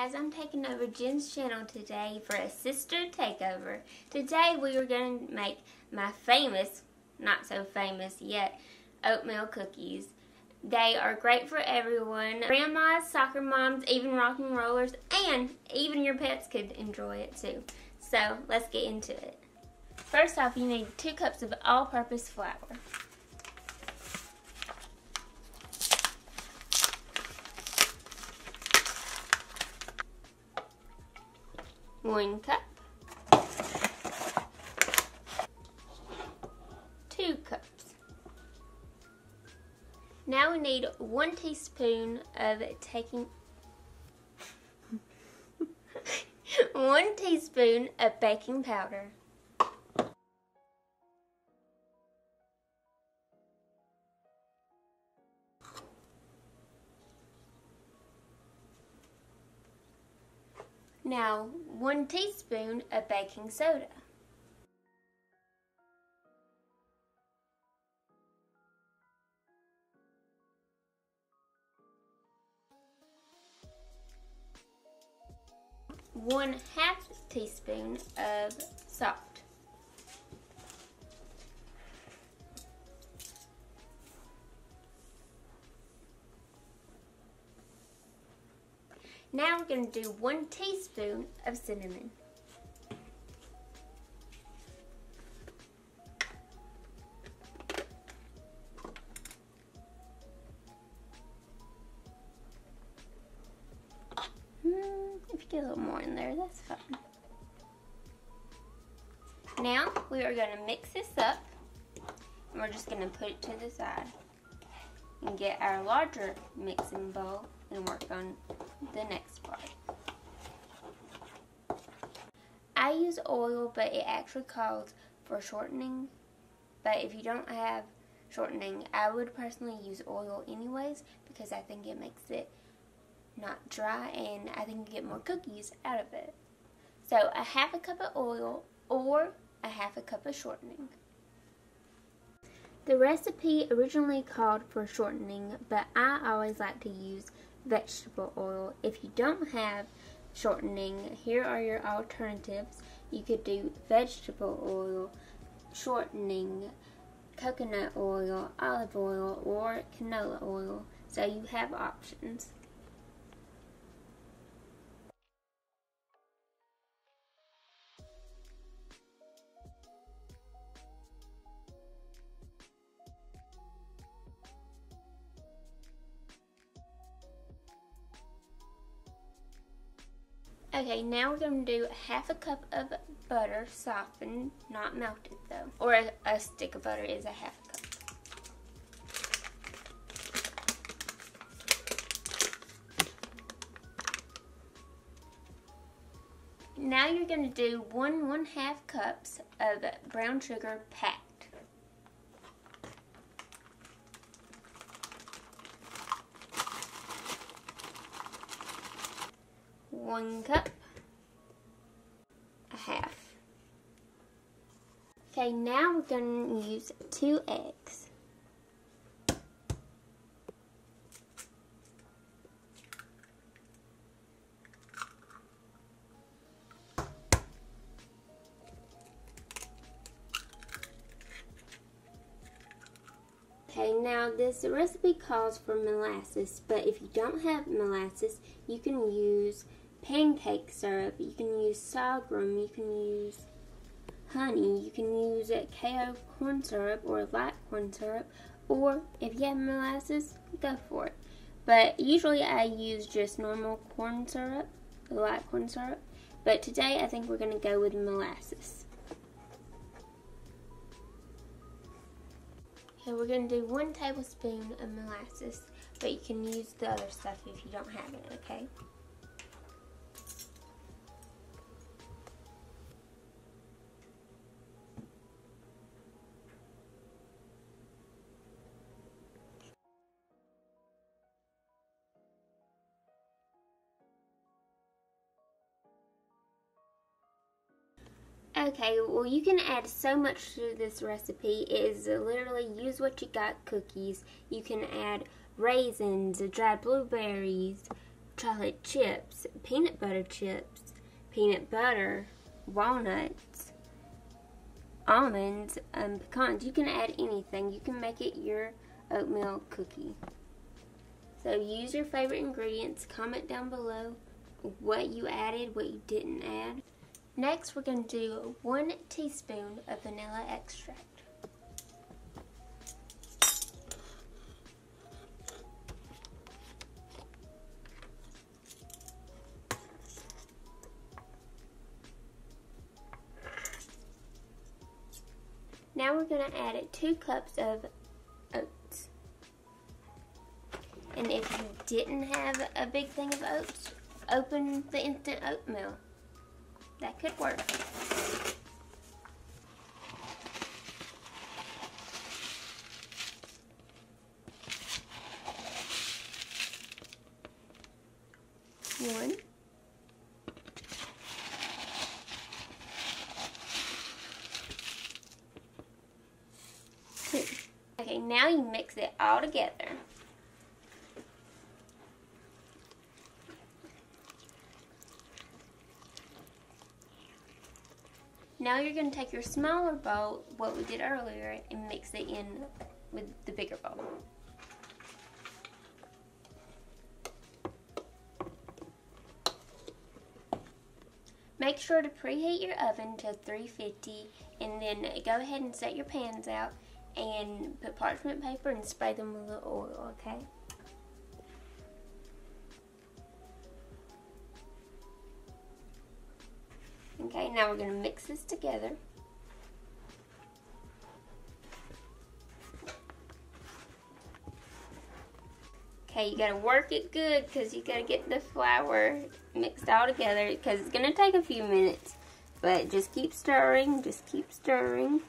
guys, I'm taking over Jenn's channel today for a sister takeover. Today we are going to make my famous, not so famous yet, oatmeal cookies. They are great for everyone. Grandmas, soccer moms, even rock and rollers, and even your pets could enjoy it too. So let's get into it. First off, you need two cups of all-purpose flour. One cup, two cups. Now we need one teaspoon of taking one teaspoon of baking powder. Now, one teaspoon of baking soda. One half teaspoon of salt. Now we're going to do one teaspoon of cinnamon. Hmm, if you get a little more in there, that's fine. Now we are going to mix this up and we're just going to put it to the side and get our larger mixing bowl and work on the next part. I use oil, but it actually calls for shortening. But if you don't have shortening, I would personally use oil anyways because I think it makes it not dry and I think you get more cookies out of it. So a half a cup of oil or a half a cup of shortening. The recipe originally called for shortening, but I always like to use vegetable oil. If you don't have shortening, here are your alternatives. You could do vegetable oil, shortening, coconut oil, olive oil, or canola oil. So you have options. Okay, now we're to do half a cup of butter, softened, not melted though. Or a, a stick of butter is a half a cup. Now you're going to do one one half cups of brown sugar packed. One cup, a half. Okay, now we're going to use two eggs. Okay, now this recipe calls for molasses, but if you don't have molasses, you can use pancake syrup, you can use sorghum, you can use honey, you can use Karo corn syrup or light corn syrup, or if you have molasses, go for it. But usually I use just normal corn syrup, light corn syrup, but today I think we're going to go with molasses. Okay, we're going to do one tablespoon of molasses, but you can use the other stuff if you don't have it, okay? Okay, well you can add so much to this recipe. It is literally use what you got cookies. You can add raisins, dried blueberries, chocolate chips, peanut butter chips, peanut butter, walnuts, almonds, um, pecans. You can add anything. You can make it your oatmeal cookie. So use your favorite ingredients. Comment down below what you added, what you didn't add. Next, we're going to do one teaspoon of vanilla extract. Now we're going to add two cups of oats. And if you didn't have a big thing of oats, open the instant oatmeal. That could work. One. Two. Okay, now you mix it all together. Now you're going to take your smaller bowl, what we did earlier, and mix it in with the bigger bowl. Make sure to preheat your oven to 350 and then go ahead and set your pans out and put parchment paper and spray them with oil, okay? Now we're going to mix this together. Okay, you got to work it good because you got to get the flour mixed all together because it's going to take a few minutes. But just keep stirring, just keep stirring,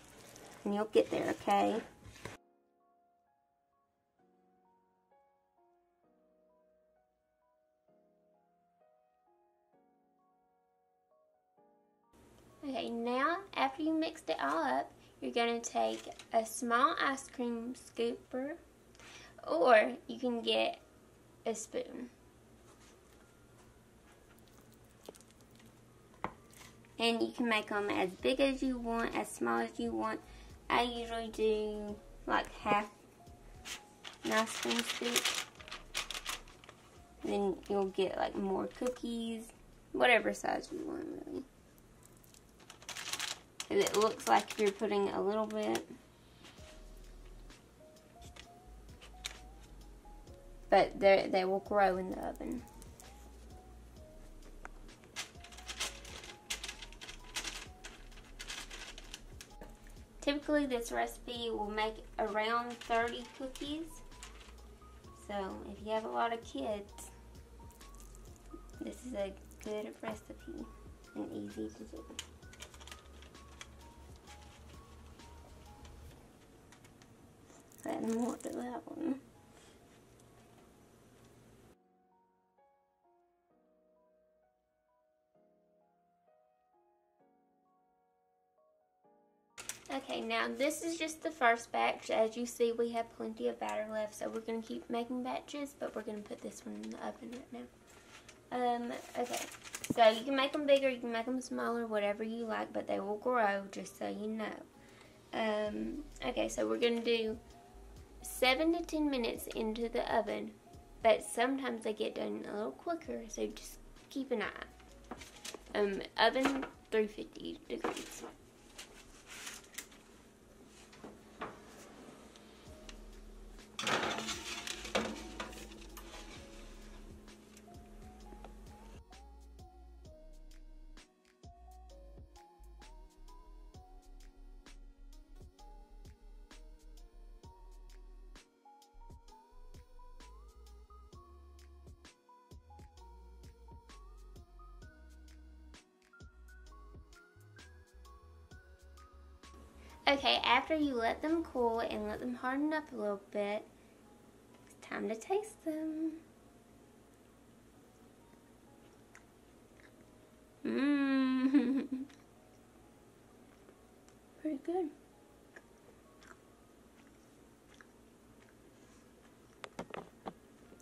and you'll get there, okay? Okay, now after you mixed it all up, you're going to take a small ice cream scooper or you can get a spoon. And you can make them as big as you want, as small as you want. I usually do like half an ice cream scoop. Then you'll get like more cookies, whatever size you want really it looks like you're putting a little bit. But they will grow in the oven. Typically this recipe will make around 30 cookies. So if you have a lot of kids, this is a good recipe and easy to do. Add more to that one. Okay, now this is just the first batch. As you see, we have plenty of batter left, so we're going to keep making batches, but we're going to put this one in the oven right now. Um, okay, so you can make them bigger, you can make them smaller, whatever you like, but they will grow, just so you know. Um, okay, so we're going to do 7 to 10 minutes into the oven, but sometimes they get done a little quicker, so just keep an eye. Um, oven 350 degrees. Okay, after you let them cool and let them harden up a little bit, it's time to taste them. Mmm. Pretty good.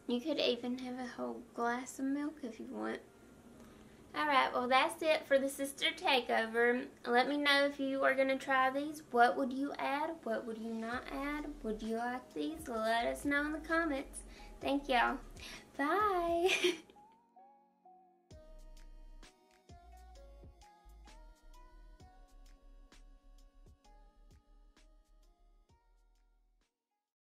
You could even have a whole glass of milk if you want. Alright, well that's it for the sister takeover. Let me know if you are going to try these. What would you add? What would you not add? Would you like these? Let us know in the comments. Thank y'all. Bye.